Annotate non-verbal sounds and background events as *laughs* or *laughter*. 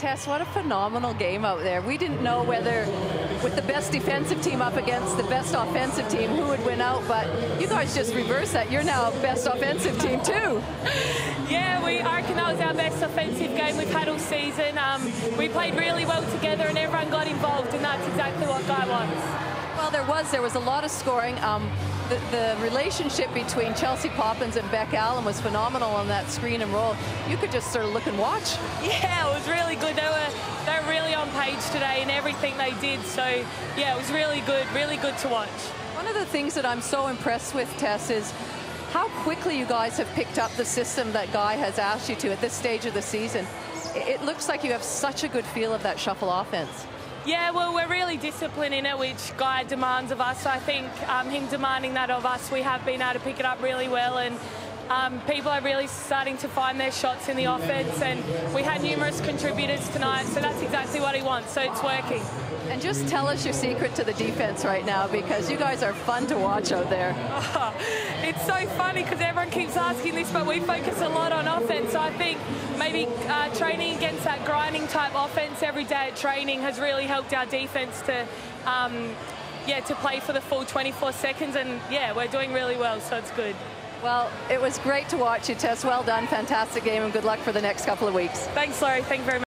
Tess, what a phenomenal game out there. We didn't know whether, with the best defensive team up against the best offensive team, who would win out, but you guys just reversed that. You're now best offensive team, too. Yeah, we, I reckon that was our best offensive game we've had all season. Um, we played really well together and everyone got involved, and that's exactly what Guy wants. Well, there was. There was a lot of scoring. Um, the, the, relationship between Chelsea Poppins and Bec Allen was phenomenal on that screen and roll. You could just sort of look and watch. Yeah, it was really good. They were they were really on page today in everything they did. So yeah, it was really good, really good to watch. One of the things that I'm so impressed with, Tess, is how quickly you guys have picked up the system that Guy has asked you to at this stage of the season. It looks like you have such a good feel of that shuffle offense. Yeah, well, we're really disciplined in it, which Guy demands of us. I think um, him demanding that of us, we have been able to pick it up really well. And um, people are really starting to find their shots in the offense. And we had numerous contributors tonight, so that's exactly what he wants. So it's working. And just tell us your secret to the defense right now because you guys are fun to watch out there. Oh, *laughs* it's so funny because everyone keeps asking this, but we focus a lot on offense. So I think maybe uh, training against that grinding type offense every day at training has really helped our defense to. Um, yeah, to play for the full 24 seconds, and yeah, we're doing really well, so it's good. Well, it was great to watch you, Tess. Well done, fantastic game, and good luck for the next couple of weeks. Thanks, Lori. Thank you very much.